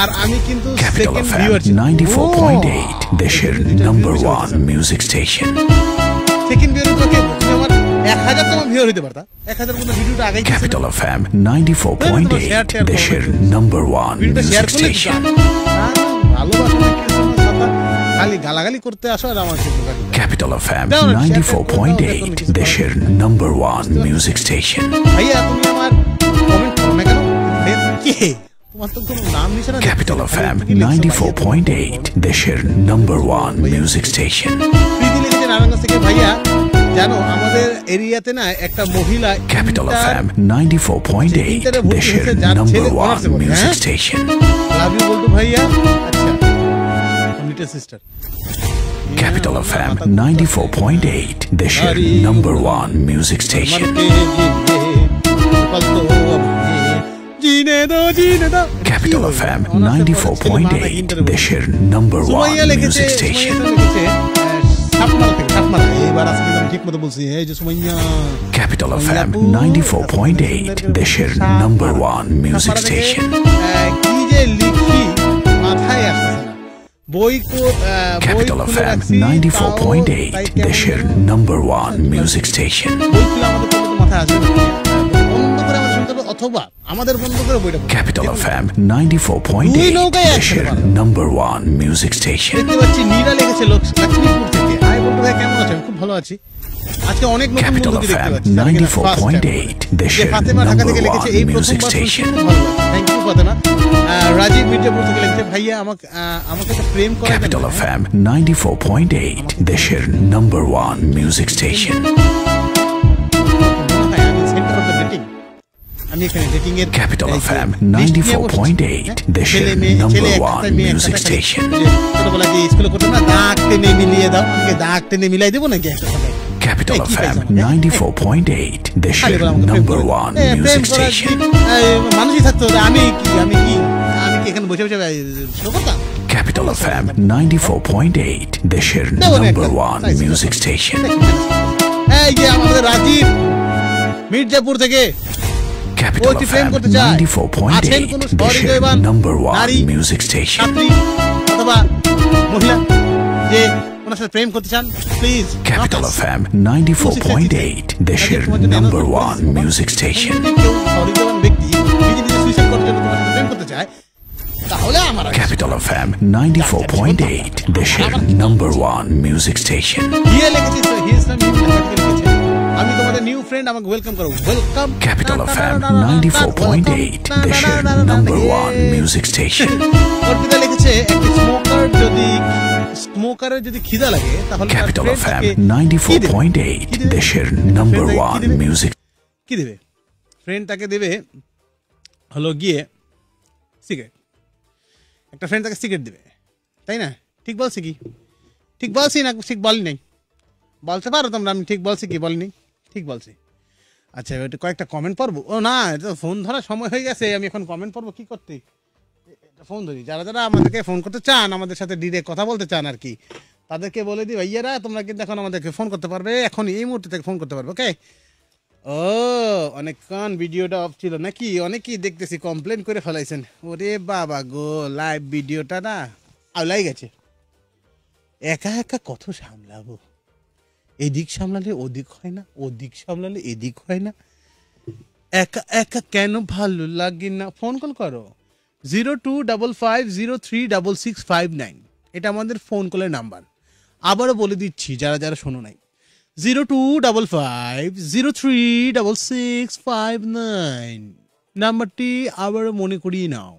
আর আমি কিন্তু সেকেন্ড ভিউয়ার ছিলাম 94.8 দেশের. সেকেন্ড ভিউয়ার তোকে তুমি আমার 1000 তোমার ভিউয়ার পারতা 1000 মতো ভিডিওটা আগেই দিয়েছিলে। Capital FM 94.8 দেশের number one ভিডিওটা শেয়ার music করলে তো station. না, না, ভালোবাসা না কিছু না, সাদা। খালি গালাগালি করতে আসো আর আমার। Capital FM Down, share, share, share, 94.8 দেশের number one music station. ভাইয়া তুমি আমার কমেন্ট করো না কেন কে তোমার তো কোনো নাম নিশানা দেখতে Capital পাচ্ছি না। FM তুমি কি লিখছো, ভাইয়া? 94.8 দেশের number one music station. প্রীতি লিখেছে নারায়ণগঞ্জ থেকে ভাইয়া জানো আমাদের এরিয়াতে না একটা মহিলা Capital ইন্টার- FM 94.8 ইন্টারে ভর্তি দেশের পড়ে, music হ্যাঁ? station. লাভ ইউ বলটু ভাইয়া আচ্ছা লিটল সিস্টার Capital FM 94.8 দেশের number one music station. জিনে দো জিনে দো Capital FM 94.8 দেশের number one সুমাইয়া লিখেছে music সুমাইয়া station. তো লিখেছে আহ, সাতমারা থেকে সাতমারা এবার আজকে কিন্তু আমি ঠিক মতো বলছি এই যে সুমাইয়া Capital FM 94.8 দেশের number one music সাতমারা থেকে, station. আহ, কি যে লিখি মাথায় আসছে না বই কো- আহ, বই Capital খুলে FM রাখছি, তাও তাই 94.8 কেমন দেশের যেন number one music station. বই খুলে আমাদের কোনো তো মাথায় আসবে অথবা আমাদের বন্ধ করে বইটা দেখুন, FM দুই 94.8 নৌকায় একসাথে দেশের পারো। number one music station. দেখতে পাচ্ছি নীরা লিখেছে লোক- লক্ষ্মীপুর থেকে। হাই বলতে ভাই কেমন আছেন খুব ভালো আছি। আজকে অনেক নতুন বন্ধুকে দেখতে পাচ্ছি। যারা কিনা first time। 94.8 যে দেশের ফাতেমা ঢাকা থেকে লিখেছে এই প্রথমবার শুনছি, ভালো। লাগছে থ্যাংক ইউ ফাতেমা রাজীব মির্জাপুর থেকে লিখেছে ভাইয়া আমাকে আমাকে তো প্রেম করে Capital FM 94.8 দেশের নাম্বার one music station. আমি এখানে ডেটিং এর Capital এই যে FM list নিয়ে বসেছি। 94.8 হ্যাঁ? দেশের ছেলে মেয়ে- number ছেলে one একটা, মেয়ে music একটা, খালি station. ওই যে ছোটবেলায় যে স্কুলে করতো না দাগ টেনে মিলিয়ে দাও আমাকে দাগ টেনে মিলাই দেবো নাকি একটা সময় Capital এই কি FM পাইছো আমাকে? 94.8 খালি দেশের বলে আমাকে প্রেম number করো। one এ, প্রেম music করার station. কি- এই, মানুষই থাকতো আমি কি আমি কি আমি কি এখানে বসে বসে শো করতাম Capital FM 94.8 দেশের দেবো না number একটা। one চাইছি। music station. এই যে আমাদের রাজীব মির্জাপুর থেকে Capital ওই কি প্রেম FM করতে 94.8 দেশের নারী? music station. ছাত্রী অথবা মহিলা যে ওনার সাথে প্রেম করতে চান প্লিজ Capital FM 94.8 দেশের number one music station. যদি কেউ সহৃদয়বান ব্যক্তি নিজে নিজে সুইসাইড করার জন্য তোমার সাথে প্রেম করতে চায় তাহলে আমার আগে Capital FM 94.8 দেশের number one music station. হিয়ে লিখেছে তো হিয়ে লিখেছে আমি তোমাদের নিউ ফ্রেন্ড আমাকে ওয়েলকাম করো। ওয়েলকাম Capital FM 94.8 দেশের number one music station. Arpita লিখেছে একটি স্মোকার যদি স্মোকারের যদি খিদা লাগে তাহলে তার Capital friend FM তাকে কি দেবে? 94.8 কি দেশের Friend number তাকে কি one কি দেবে? ফ্রেন্ড তাকে দেবে হলো গিয়ে সিগারেট একটা ফ্রেন্ড তাকে সিগারেট দেবে। তাই না? ঠিক বলছি কি? ঠিক বলছি না ঠিক বলি নাই বলতে পারো তোমরা আমি ঠিক বলছি কি বলিনি? ঠিক বলছি। আচ্ছা ওইটা কয়েকটা কমেন্ট পড়ব? ও না, এটা ফোন ধরার সময় হয়ে গেছে, আমি এখন কমেন্ট পড়ব কি করতে? ফোন ধরি। যারা যারা আমাদেরকে ফোন করতে চান, আমাদের সাথে ডিরেক্ট কথা বলতে চান আর কি, তাদেরকে বলে দিই, ভাইয়ারা, তোমরা কিন্তু এখন আমাদেরকে ফোন করতে পারবে এখন এই মুহূর্তে থেকে ফোন করতে পারবে ওকে ও, অনেকক্ষণ ভিডিওটা অফ ছিল নাকি? অনেকেই দেখতেছি কমপ্লেন করে ফেলাইছেন। ওরে বাবা গো লাইভ ভিডিওটা না আউলাই গেছে। একা একা কত সামলাবো? এদিক সামলালে ওদিক হয় না, ওদিক সামলালে এদিক হয় না। একা একা কেন ভালো লাগে না? ফোন কল করো। Zero two double five zero three double six five nine. এটা আমাদের ফোন কলের নাম্বার আবারও বলে দিচ্ছি, যারা যারা শোনো নাই। Zero two double five zero three double six five nine. নাম্বারটি আবারও মনে করিয়ে নাও।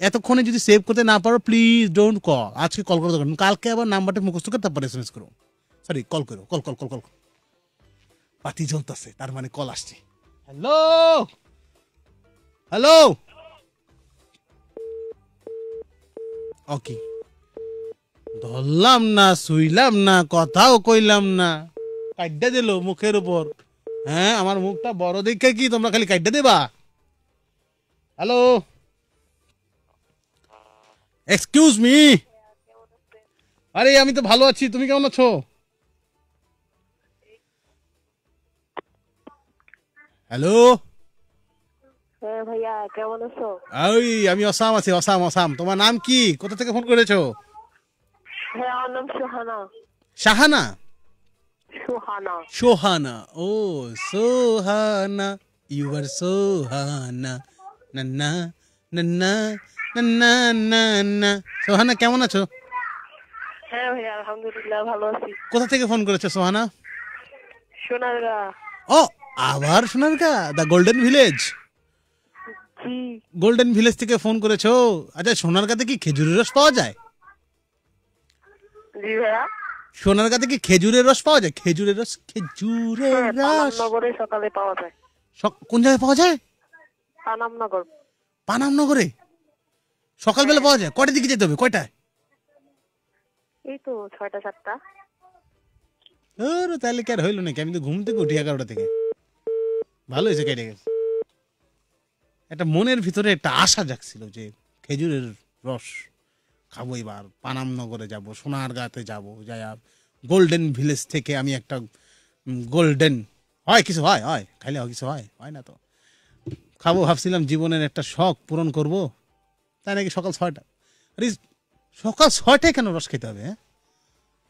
এতক্ষণে যদি সেভ করতে না পারো প্লিজ ডোন্ট কল আজকে কল করতে কালকে আবার নাম্বারটা মুখস্থ করে তারপর এস এম এস করো। সরি কল করো কল কল কল কল পাতি জ্বলতেছে তার মানে কল আসছে। হ্যালো হ্যালো ওকে ধরলাম না শুইলাম না কথাও কইলাম না। কাড্ডা দিল মুখের উপর। হ্যাঁ আমার মুখটা বড় দেখে কি তোমরা খালি কাটতে দেবা? হ্যালো এক্সকিউজ মি আরে আমি তো ভালো আছি তুমি কেমন আছো? হ্যালো? হ্যাঁ ভাইয়া কেমন আছো? ওই আমি অসাম আছি অসাম অসাম। তোমার নাম কি? কোথা থেকে ফোন করেছ? হ্যাঁ আমার নাম সোহানা। শাহানা সোহানা। ও Sohana. You are Sohana. Nanna নান্না নান্না নান্না সোহানা কেমন আছো? হ্যাঁ ভাইয়া ভালো আছি। কোথা থেকে ফোন করেছ সোহানা? সোনারগাঁ। ও আবার Sonargaon the golden village golden village থেকে ফোন করেছ? আচ্ছা সোনারগাতে কি খেজুরের রস পাওয়া যায়? জি ভাইয়া। কি খেজুরের রস পাওয়া যায়? খেজুরের রস খেজুরের হ্যাঁ রস। পানামনগরে সকালে পাওয়া যায়। কোন জায়গায় পাওয়া যায়? পানামনগর। পানামনগরে? সকালবেলা পাওয়া যায়? কয়টার দিকে যেতে হবে? কয়টায়? এই তো ছয়টা সাতটা। তাহলে কি আর হইল নাকি? আমি তো ঘুম থেকে উঠি এগারোটা থেকে। ভালো হয়েছে কেটে গেছে একটা মনের ভিতরে একটা আশা জাগছিল যে খেজুরের রস খাব এবার পানামনগরে যাব সোনার গাতে যাব, যাই গোল্ডেন ভিলেজ থেকে আমি একটা গোল্ডেন হয় কিছু হয় হয়, খাইলে কিছু হয় হয় না তো। খাব ভাবছিলাম জীবনের একটা শখ পূরণ করব, তাই নাকি সকাল ছয়টা? আরে, সকাল ছয়টায় কেন রস খেতে হবে হ্যাঁ?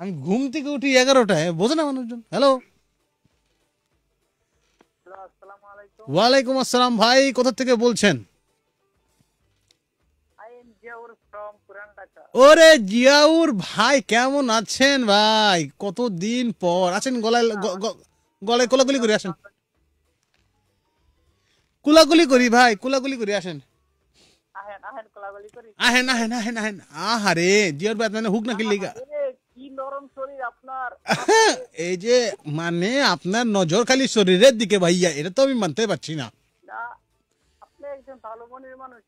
আমি ঘুম থেকে উঠি এগারোটায়, বোঝে না মানুষজন। হ্যালো ওয়ালাইকুম আসসালাম ভাই কোথা থেকে বলছেন? ওরে জিয়াউর ভাই কেমন আছেন ভাই? কতদিন পর। আছেন গলায় গলায় কোলাগুলি করে আসেন। কুলাগুলি করি ভাই কুলাগুলি করে আসেন। আহেন আহেন আহেন আহেন আহারে জিয়াউর ভাই আপনার হুক নাকি শরীর আপনার এই যে মানে আপনার নজর খালি শরীরের দিকে ভাইয়া এটা তো আমি মানতে পারছি না। আপনি একজন ভালো মনের মানুষ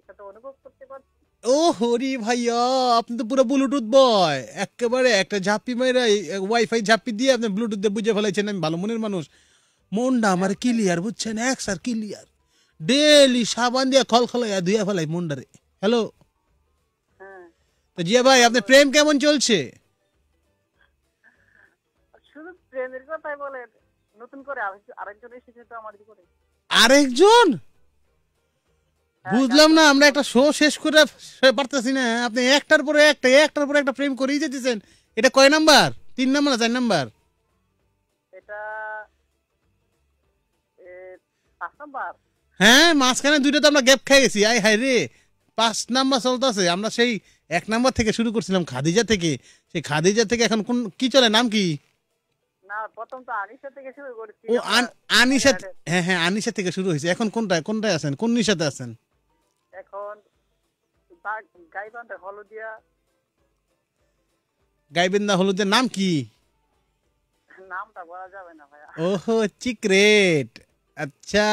এটা তো অনুভব করতে পারছি। ও হরি ভাইয়া আপনি তো পুরো ব্লুটুথ বয় একেবারে একটা ঝাপি ওয়াইফাই ঝাপি দিয়ে আপনি ব্লুটুথ দিয়ে বুঝে ফেলাইছেন আমি ভালো মনের মানুষ। মনটা আমার ক্লিয়ার বুঝছেন? এক স্যার ক্লিয়ার ডেলি সাবান দিয়ে খল খলাইয়া ধুয়ে ফেলাই মনটারে। হ্যালো হ্যাঁ। তো জিয়া ভাই আপনার প্রেম কেমন চলছে? প্রেমের কথাই বলে নতুন করে আরেকজন এসেছে তো আরেকজন? বুঝলাম না আমরা একটা শো শেষ করে পারতেছি না। আপনি একটার পরে একটা একটার পরে একটা প্রেম করেই যেতেছেন। এটা কয় নাম্বার? তিন নাম্বার না চার নাম্বার? এটা পাঁচ নাম্বার? হ্যাঁ মাঝখানে দুইটা তো আমরা গ্যাপ খাই গেছি। আই হাই রে পাঁচ নাম্বার চলতেছে। আমরা সেই এক নাম্বার থেকে শুরু করছিলাম খাদিজা থেকে। সেই খাদিজা থেকে এখন কোন কি চলে? নাম কি? প্রথম তো থেকে শুরু করেছি ও আনিশা হ্যাঁ হ্যাঁ আনিশা থেকে শুরু হয়েছে। এখন কোনটায় আছেন? কোন নিশাতে আছেন? এখন গাইবান্ধা হলদিয়া। গাইবেন্দা হলুদের নাম কি? নামটা বলা যাবে না ভাইয়া। ওহো চিক্রেট আচ্ছা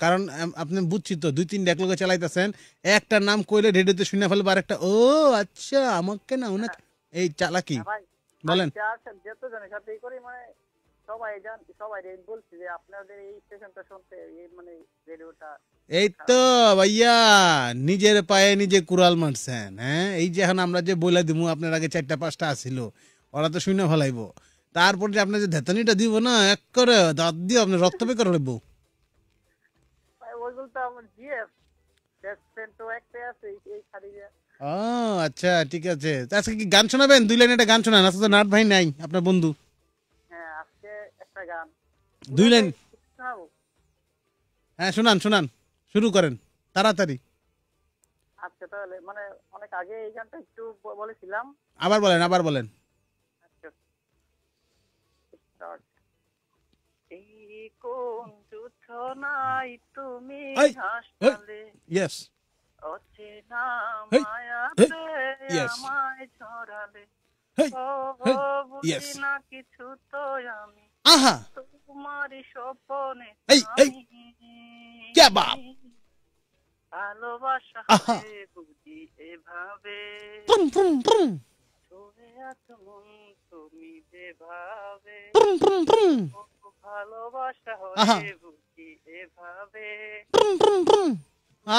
কারণ আম- আপনি বুঝছি তো দুই তিনটা এক লোকে চালাইতেছেন। একটা নাম কইলে রেডিওতে শুনে ফেলব আর একটা ও আচ্ছা আমাকে না ওনাকে এই চালাকি। ভাই বলেন। সাথেই করি মানে সবাই জান সবাই বলছি যে আপনাদের এই স্টেশনটা শুনতে এই মানে রেডিওটা এই তো ভাইয়া নিজের পায়ে নিজে কুড়াল মারছেন হ্যাঁ? এই যে এখন আমরা যে বইলা দিমু আপনার আগে চারটা পাঁচটা আসিল ওরা তো শুনে ফেলাইবো। তারপর যে আপনার যে ধেতানিটা দিব না এক করে দাঁত দিয়ে আপনার রক্ত বের করে নেব ভাই ওইগুলো তো আমার জিএফ। বেস্ট ফ্রেন্ড তো একটাই আছে এই- এই খাদিজা ও আচ্ছা ঠিক আছে। আজকে কি গান শোনাবেন? দুই লাইন একটা গান শোনান আজকে নাট ভাই নাই আপনার বন্ধু। দুই লাইন। হ্যাঁ শোনান শোনান। শুরু করেন তাড়াতাড়ি। আচ্ছা তাহলে মানে অনেক আগে এই গানটা একটু বলেছিলাম। আবার বলেন আবার বলেন। আচ্ছা। এই কোন যুদ্ধ নাই তুমি হাসলে ইয়েস অচেনা মায়াতে আমায় ছড়ালে। ও বুঝি না কিছু তো আমি। আহা তোমারই স্বপনে এই, এই, ক্যা বাপ? ভালোবাসা বুঝি এভাবে পুম পুম পুম ছুঁয়ে আছো তুমি যেভাবে পুম পুম পুম ভালোবাসা আহা। বুঝি এভাবে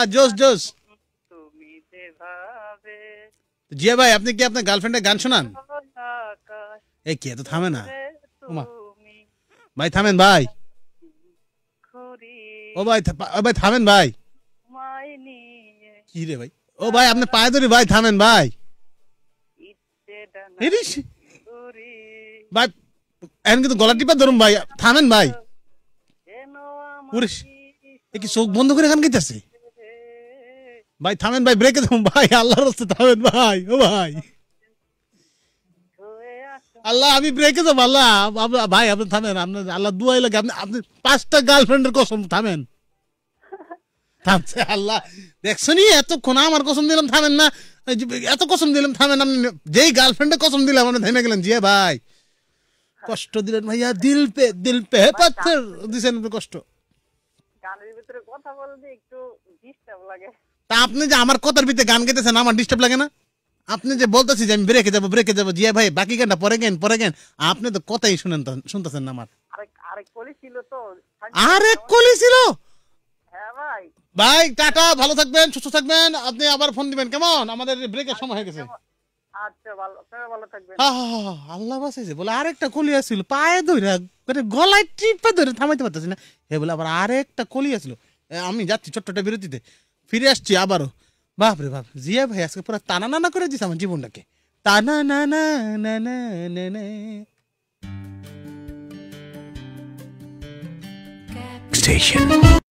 জোস জোস তুমি যেভাবে জিয়া ভাই আপনি কি আপনার গার্লফ্রেন্ডের গান শোনান? এই কি এত থামে না। ওমা। ভাই থামেন ভাই। ও ভাই ও ভাই থামেন ভাই। কি রে ভাই? ও ভাই আপনি পায়ে ধরি ভাই থামেন ভাই। ভাই এখন কিন্তু গলা টিপা ধরুন ভাই থামেন ভাই। কি চোখ বন্ধ করে গান গাইতেছে? ভাই থামেন ভাই ব্রেকে থাকুন ভাই আল্লাহর রাস্তে থামেন ভাই ও ভাই। আল্লাহ আমি ব্রেকে যাব আল্লাহ ভাই আপনি থামেন আপনার আল্লাহ দুয়াই লাগে আপনি আপনি পাঁচটা গার্লফ্রেন্ডের কসম থামেন। থামছে আল্লাহ দেখছ নি এতক্ষণ আমার কসম দিলাম থামেন না এত কসম দিলাম থামেন আপনি যেই গার্লফ্রেন্ডের কসম দিলাম আপনি থেমে গেলেন জিয়া ভাই। কষ্ট দিলেন ভাইয়া দিল পে দিল পে পাথর দিছেন আপনি কষ্ট। গানের ভিতরে কথা বলতে একটু ডিস্টার্ব লাগে। তা আপনি যে আমার কথার ভিতরে গান গাইতেছেন আমার ডিস্টার্ব লাগে না? আপনি যে বলতেছি যে আমি ব্রেকে যাব ব্রেকে যাব জিয়া ভাই বাকি গানটা পরে গেন পরে গেন আপনি তো কথাই শুনেন শুনতেছেন না আমার। আরেক আরেক কলি ছিল তো আরে কলি ছিল? হ্যাঁ ভাই। ভাই টাটা ভালো থাকবেন সুস্থ থাকবেন আপনি আবার ফোন দিবেন কেমন? আমাদের ব্রেকের সময় হয়ে গেছে। আচ্ছা ভালো আপনারা ভালো থাকবেন। আহ, আল্লাহ বাঁচাইছে বলে আরেকটা কলি আসছিল পায়ে ধরে মানে গলায় টিপে ধরে থামাইতে পারতেছি না। এ বলে আবার আরেকটা কলি আসছিল আমি যাচ্ছি ছোট্টটা বিরতিতে ফিরে আসছি আবারও। বাপ রে বাপ জিয়া ভাই আজকে পুরো তানা নানা করে দিস আমার জীবনটাকে তানা না না না না না না Station.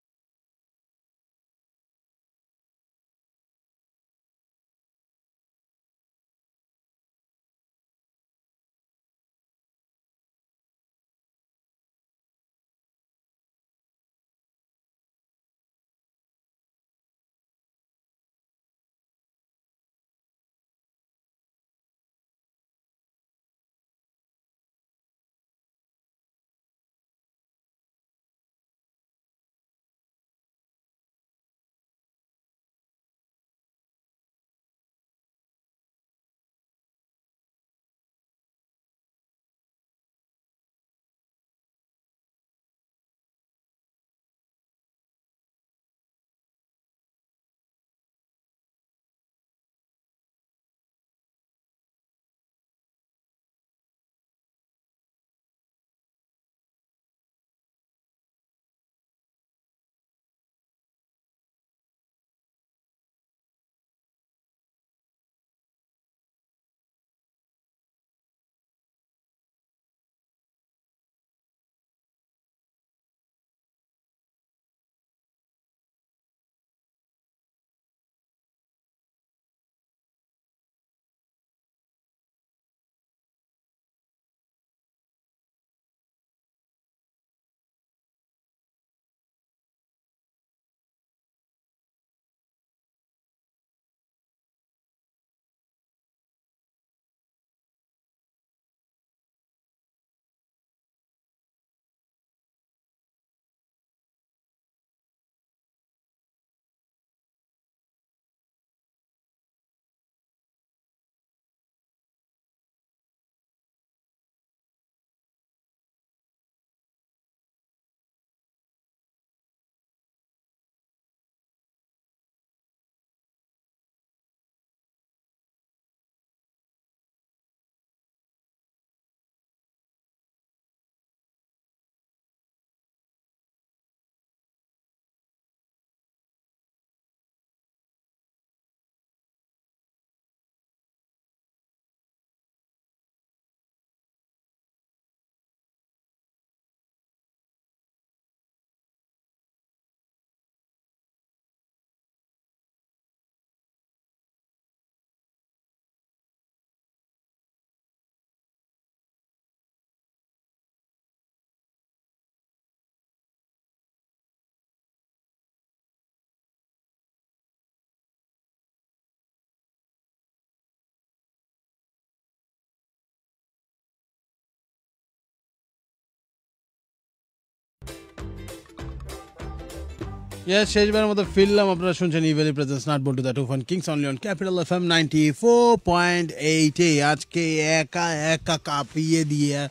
ইয়েস শেষবারের মতো ফিরলাম। আপনারা শুনছেন Evaly presents nut Boltu the two fun kings only on capital F M ninety four point এইটে আজকে একা একা কাঁপিয়ে দিয়ে,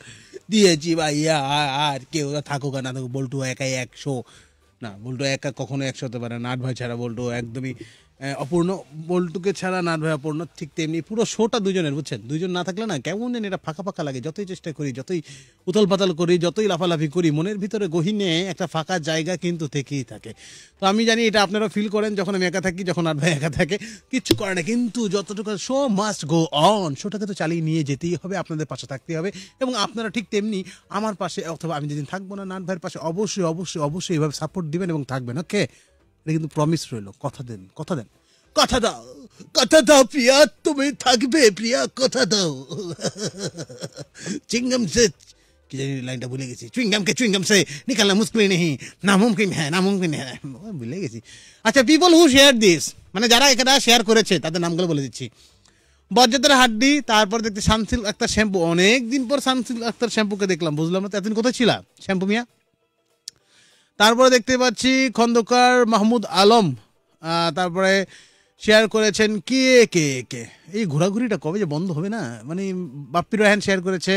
দিয়েছি ভাইয়া, আর- কেউ থাকুক আর না থাকুক, বল্টু একাই একশো। না, বল্টু একা কখনো একশো হতে পারে না, আট ভাই ছাড়া বল্টু একদমই অপূর্ণ, বল্টুকে ছাড়া নাট ভাই অপূর্ণ, ঠিক তেমনি পুরো শোটা দুজনের, বুঝছেন? দুজন না থাকলে না কেমন যেন এটা ফাঁকা ফাঁকা লাগে, যতই চেষ্টা করি, যতই উতল পাতাল করি, যতই লাফালাফি করি, মনের ভিতরে গহিনে একটা ফাঁকা জায়গা কিন্তু থেকেই থাকে। তো আমি জানি এটা আপনারা ফিল করেন, যখন আমি একা থাকি, যখন নাট ভাই একা থাকে, কিচ্ছু করে না, কিন্তু যতটুকু শো মাস্ট গো অন শোটাকে তো চালিয়ে নিয়ে যেতেই হবে, আপনাদের পাশে থাকতে হবে, এবং আপনারা ঠিক তেমনি আমার পাশে, অথবা আমি যেদিন থাকব না নাট ভাইয়ের পাশে, অবশ্যই অবশ্যই অবশ্যই এভাবে সাপোর্ট দিবেন এবং থাকবেন ওকে এটা কিন্তু প্রমিস রইল। কথা দেন কথা দেন। কথা দাও কথা দাও প্রিয়া, তুমি থাকবে প্রিয়া, কথা দাও। চিংগম সে, কি জানি লাইনটা ভুলে গেছি। চুইংগাম কে চুইংগাম সে নিকালনা মুশকিল নেই। নামুমকিন হ্যাঁ নামুমকিন হ্যাঁ ভুলে গেছি। আচ্ছা পিপল হু শেয়ার দিস মানে যারা এখানে শেয়ার করেছে, তাদের নামগুলো বলে দিচ্ছি। বজ্জাতের হাড্ডি, তারপর দেখতে শামসিল আক্তার শ্যাম্পু। অনেক দিন পর শামসিল আক্তার শ্যাম্পুকে দেখলাম। বুঝলাম না এতদিন কোথায় ছিলা? শ্যাম্পু মিয়া? তারপরে দেখতে পাচ্ছি খন্দকার মাহমুদ আলম তারপরে শেয়ার করেছেন কে কে কে। এই ঘোরাঘুরিটা কবে যে বন্ধ হবে না? মানে বাপ্পি রয়হান শেয়ার করেছে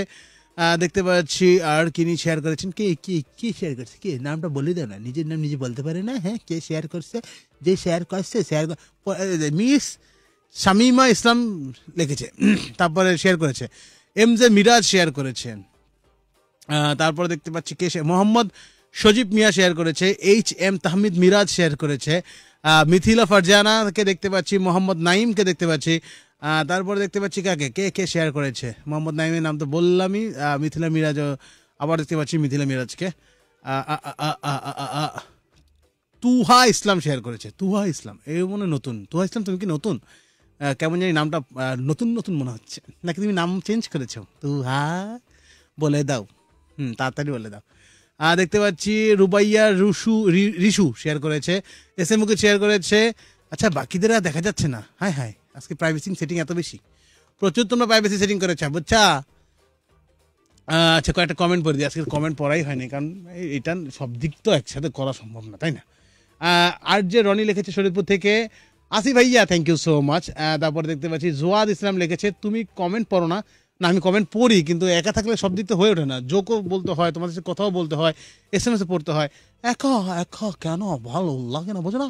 দেখতে পাচ্ছি আর কিনি শেয়ার করেছেন কে কে কে শেয়ার করছে? কে? নামটা বলে দাও না, নিজের নাম নিজে বলতে পারে না হ্যাঁ? কে শেয়ার করছে? যে শেয়ার করছে শেয়ার মিস শামিমা ইসলাম লিখেছে, তারপরে শেয়ার করেছে। এম জে মিরাজ শেয়ার করেছেন। তারপরে দেখতে পাচ্ছি কে মোহাম্মদ সজীব মিয়া শেয়ার করেছে H M Tahmid Miraj share করেছে মিথিলা ফারজানাকে দেখতে পাচ্ছি, মোহাম্মদ নাইমকে দেখতে পাচ্ছি তারপরে দেখতে পাচ্ছি কাকে? কে কে শেয়ার করেছে? মোহাম্মদ নাইমের নাম তো বললামই মিথিলা মিরাজও আবার দেখতে পাচ্ছি মিথিলা মিরাজকে। তুহা ইসলাম শেয়ার করেছে, তুহা ইসলাম এই মনে নতুন, তুহা ইসলাম তুমি কি নতুন? কেমন জানি নামটা নতুন নতুন মনে হচ্ছে, নাকি তুমি নাম চেঞ্জ করেছ? তুহা, বলে দাও, হুম, তাড়াতাড়ি বলে দাও। দেখতে পাচ্ছি রুবাইয়া রুশু, রি- রিশু শেয়ার করেছে এস এম শেয়ার করেছে। আচ্ছা বাকিদের আর দেখা যাচ্ছে না। হাই হাই আজকে প্রাইভেসি সেটিং এত বেশি। প্রচুর তোমরা প্রাইভেসি সেটিং করেছে, বুঝছা? আচ্ছা কয়েকটা কমেন্ট পড়ে দিই। আজকে কমেন্ট পড়াই হয়নি, কারণ এটা সব দিক তো একসাথে করা সম্ভব না, তাই না? আর যে রনি লিখেছে শরীরপুর থেকে, আসি ভাইয়া থ্যাংক ইউ সো মাচ তারপরে দেখতে পাচ্ছি, জোয়াদ ইসলাম লিখেছে, তুমি কমেন্ট পড়ো না না, আমি কমেন্ট পড়ি, কিন্তু একা থাকলে সব দিক তো হয়ে ওঠে না। জোকও বলতে হয়, তোমাদের সাথে কথাও বলতে হয় এস এম এসে পড়তে হয়। একা একা কেন? ভালো লাগে না, বোঝো না।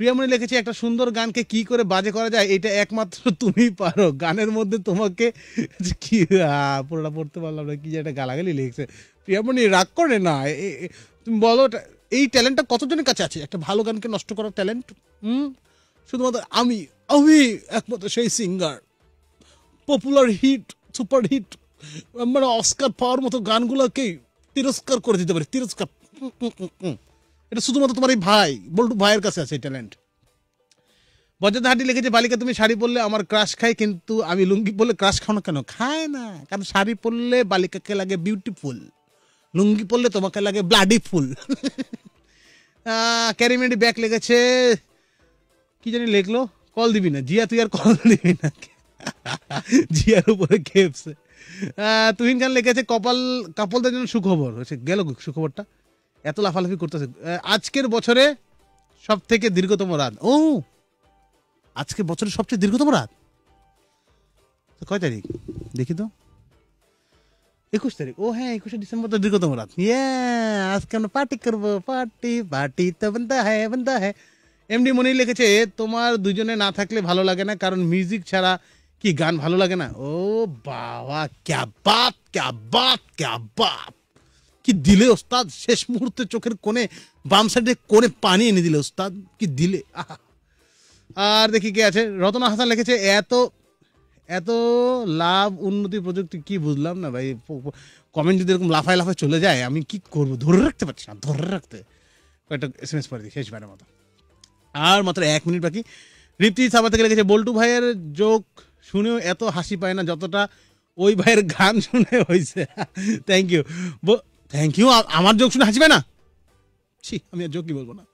প্রিয়ামণি লিখেছে, একটা সুন্দর গানকে কি করে বাজে করা যায়, এটা একমাত্র তুমি পারো। গানের মধ্যে তোমাকে কি পুরোটা পড়তে পারলাম না, কি যে একটা গালাগালি লিখছে। প্রিয়ামণি, রাগ করে না তুমি বলো এই ট্যালেন্টটা কতজনের কাছে আছে? একটা ভালো গানকে নষ্ট করার ট্যালেন্ট হুম? শুধুমাত্র আমি আমি একমাত্র সেই singer popular hit super hit মানে অস্কার পাওয়ার মতো গানগুলোকেই তিরস্কার করে দিতে পারি, তিরস্কার। এটা শুধুমাত্র তোমার এই ভাই, বল্টু ভাইয়ের কাছে আছে এই ট্যালেন্ট বজ্রত হাটি লিখেছে, বালিকা, তুমি শাড়ি পরলে আমার ক্রাশ খাই কিন্তু আমি লুঙ্গি পরলে ক্রাশ খাও না কেন? খায় না, কারণ শাড়ি পরলে বালিকাকে লাগে বিউটিফুল লুঙ্গি পরলে তোমাকে লাগে ব্লাডি ফুল ক্যারিমেডি ব্যাক লেগেছে কি জানি লিখলো? কল দিবি না, জিয়া, তুই আর কল দিবি না জিয়ার উপরে খেপছে। তুহিন খান লিখেছে, কপাল, কাপলদের জন্য সুখবর। গেল সুখবরটা। এত লাফালাফি করতেছে। আজকের বছরে সব থেকে দীর্ঘতম রাত। ও আজকে বছরের সবচেয়ে দীর্ঘতম রাত? কয় তারিখ? দেখি তো। একুশ তারিখ। ও হ্যাঁ একুশে ডিসেম্বর তো দীর্ঘতম রাত। ইয়ে আজকে আমরা পার্টি করব। পার্টি পার্টি তো বন্ধা হ্যাঁ বন্ধা হ্যাঁ। এমডি মনি লিখেছে, তোমার দুজনে না থাকলে ভালো লাগে না, কারণ মিউজিক ছাড়া কি গান ভালো লাগে না? ও বাবা, ক্যা বাত ক্যা বাত ক্যা বাত। কি দিলে ওস্তাদ? শেষ মুহূর্তে চোখের কোণে, বাম সাইডে কোণে পানি এনে দিলে ওস্তাদ। কি দিলে? আর দেখি কে আছে? রতনা হাসান লিখেছে, এত এত লাভ, উন্নতি প্রযুক্তি, কি বুঝলাম না ভাই? কমেন্ট যদি এরকম লাফায় লাফায় চলে যায়, আমি কি করব? ধরে রাখতে পারছি না, ধরে রাখতে। কয়েকটা এস এম এস পরে দিই শেষবারের মতো। আর মাত্র এক মিনিট বাকি। ঋপ্তি সাবা থেকে লিখেছে, বল্টু ভাইয়ের যোগ শুনেও এত হাসি পায় না যতটা ওই ভাইয়ের গান শুনে হয়েছে। থ্যাংক ইউ থ্যাংক ইউ আমার যোগ শুনে হাসি পায় না? ছি, আমি আর যোগই বলব না।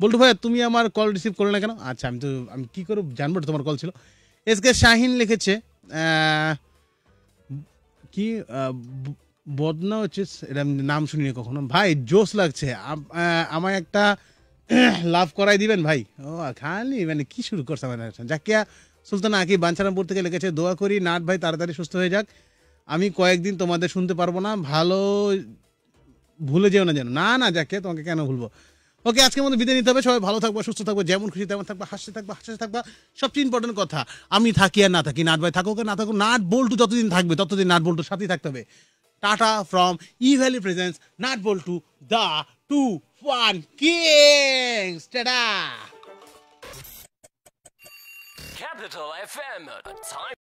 বল্টু ভাই তুমি আমার কল রিসিভ করলে না কেন? আচ্ছা আমি তো, আমি কী করে জানব তোমার কল ছিল। এস কে শাহিন লিখেছে কি বদনা হচ্ছে, এটা নাম শুনিনি কখনো। ভাই, জোশ লাগছে। আমায় একটা লাভ করাই দিবেন ভাই? ও, খালি মানে কি শুরু করছে আমার জাকিয়া সুলতানা আকি বাঞ্ছারামপুর থেকে লিখেছে, দোয়া করি, নাট ভাই, তাড়াতাড়ি সুস্থ হয়ে যাক। আমি কয়েকদিন তোমাদের শুনতে পারব না। ভালো, ভুলে যেও না যেন। না না, যাকে, তোমাকে কেন ভুলবো? ওকে, আজকের মধ্যে বিদায় নিতে হবে। সবাই ভালো থাকব, সুস্থ থাকব, যেমন খুশি তেমন থাকব, হাসতে থাকব হাসতে থাকব। সবচেয়ে ইম্পর্টেন্ট কথা, আমি থাকি আর না থাকি। নাট ভাই থাকুক না থাকুক, নাট বল্টু যতদিন থাকবে, ততদিন নাট বল্টুর সাথেই থাকতে হবে। Tata from Evaly presents nut Boltu the two one kings tata! Capital FM. Time.